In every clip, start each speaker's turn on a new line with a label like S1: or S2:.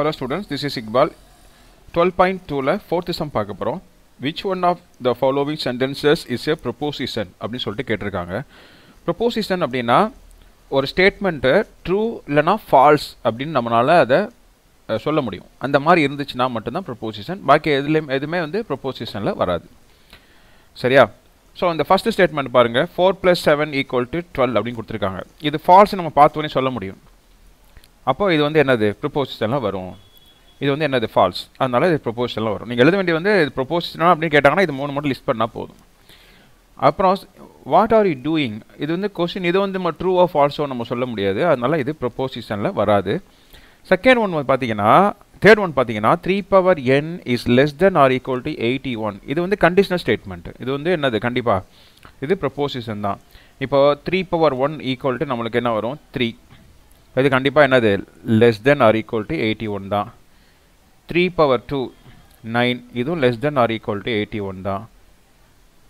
S1: Hello students this is Iqbal twelve point டூவில் fourth sum பார்க்க போகிறோம் which one of the following sentences is a proposition அப்படின்னு சொல்லிட்டு கேட்டிருக்காங்க. ப்ரொப்போசிஷன் அப்படின்னா ஒரு ஸ்டேட்மெண்ட்டு ட்ரூ இல்லைனா ஃபால்ஸ் அப்படின்னு நம்மளால் அதை சொல்ல முடியும். அந்த மாதிரி இருந்துச்சுன்னா மட்டும்தான் ப்ரொப்போசிஷன் பாக்கி எதுலேயும் எதுவுமே வந்து ப்ரொப்போசிஷனில் வராது. சரியா? ஸோ அந்த ஃபஸ்ட்டு ஸ்டேட்மெண்ட் பாருங்கள் four plus seven equal to twelve அப்படின்னு கொடுத்துருக்காங்க. இது ஃபால்ஸ் நம்ம பார்த்தோன்னே சொல்ல முடியும். அப்போ இது வந்து என்னது? ப்ரொபோசிஷன்லாம் வரும். இது வந்து என்னது? ஃபால்ஸ் அதனால இது ப்ரொபோசிஷன்லாம் வரும். நீங்கள் எழுத வேண்டியது வந்து இது ப்ரொபோசிஷனா அப்படின்னு கேட்டாங்கன்னா இது மூணு மட்டும் லிஸ்ட் பண்ணால் போதும். அப்புறம் வாட் ஆர் யூ டூயிங் இது வந்து கொஸ்டின் இது வந்து நம்ம ட்ரூ ஆஃப் ஃபால்ஸோ நம்ம சொல்ல முடியாது. அதனால இது ப்ரொபோசிஷனில் வராது. செகண்ட் ஒன் பார்த்தீங்கன்னா தேர்ட் ஒன் பார்த்தீங்கன்னா three power N is less than or equal to eighty one இது வந்து கண்டிஷனல் ஸ்டேட்மெண்ட் இது வந்து என்னது? கண்டிப்பாக இது ப்ரொபோசிஷன் தான். இப்போ three power one equal to நம்மளுக்கு என்ன வரும்? த்ரீ இது கண்டிப்பாக என்னது? Less than or equal to eighty one தான். த்ரீ பவர் டூ நைன் இதுவும் less than or equal to eighty one தான்.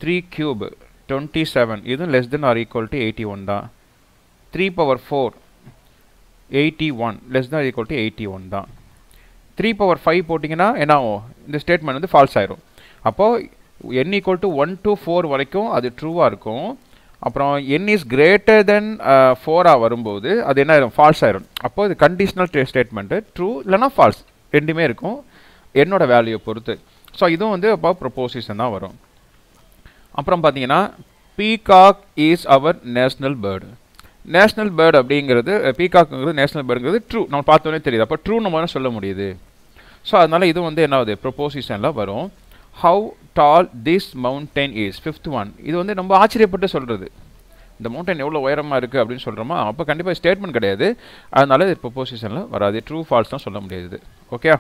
S1: த்ரீ க்யூப் டுவெண்ட்டி செவன் இதுவும் less than or equal to eighty one தான். Three power four eighty one less than equal to eighty one தான். Three power five போட்டிங்கன்னா என்ன ஆகும்? இந்த statement வந்து false ஆயிரும். அப்போது N equal to one to four வரைக்கும் அது ட்ரூவாக இருக்கும். அப்புறம் என் இஸ் கிரேட்டர் தென் ஃபோராக வரும்போது அது என்ன ஆயிரும்? ஃபால்ஸ் ஆயிரும். அப்போ இது கண்டிஷனல் ஸ்டேட்மெண்ட்டு ட்ரூ இல்லைனா ஃபால்ஸ் ரெண்டுமே இருக்கும். என்னோட வேல்யூ பொறுத்து. ஸோ இதுவும் வந்து அப்போ ப்ரொப்போசிஷன் தான் வரும். அப்புறம் பார்த்தீங்கன்னா peacock is our national bird national bird அப்படிங்கிறது பீகாக்ங்கிறது நேஷ்னல் பேர்டுங்கிறது ட்ரூ நம்ம பார்த்தோன்னே தெரியுது. அப்போ ட்ரூ நம்ம சொல்ல முடியுது? ஸோ அதனால் இது வந்து என்ன ஆகுது? ப்ரொப்போசிஷனில் வரும். How tall this mountain is fifth one இது வந்து ரொம்ப ஆச்சரியப்பட்டு சொல்கிறது இந்த மவுண்டன் எவ்வளோ உயரமாக இருக்குது அப்படின்னு சொல்கிறோமா அப்போ கண்டிப்பாக ஸ்டேட்மெண்ட் கிடையாது. அதனால இது ப்ரொப்போசிஷனில் வராது. ட்ரூ ஃபால்ஸ் தான் சொல்ல முடியாது ஓகே